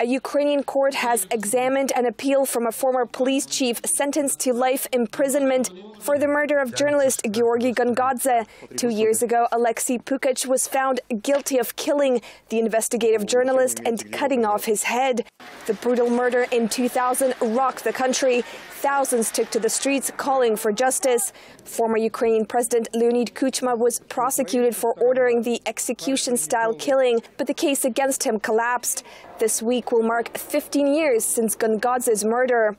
A Ukrainian court has examined an appeal from a former police chief sentenced to life imprisonment for the murder of journalist Georgy Gongadze. Two years ago, Oleksiy Pukach was found guilty of killing the investigative journalist and cutting off his head. The brutal murder in 2000 rocked the country. Thousands took to the streets calling for justice. Former Ukrainian President Leonid Kuchma was prosecuted for ordering the execution style killing, but the case against him collapsed. This week will mark 15 years since Gongadze's murder.